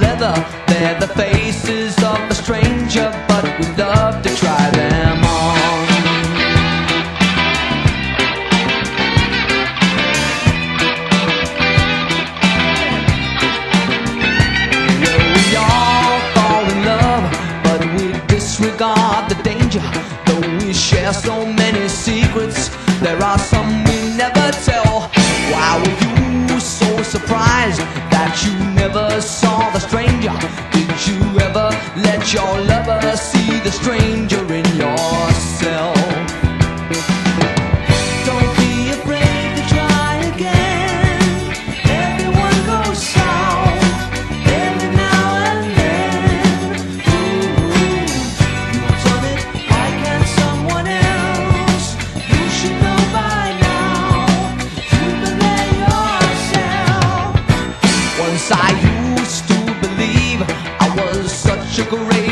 They're the faces of a stranger, but we love to try them on. Well, we all fall in love, but we disregard the danger. Though we share so many secrets, there are some we never tell. Why were you so surprised that you never saw stranger in yourself?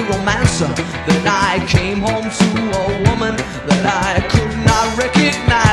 Romancer that I came home to a woman that I could not recognize.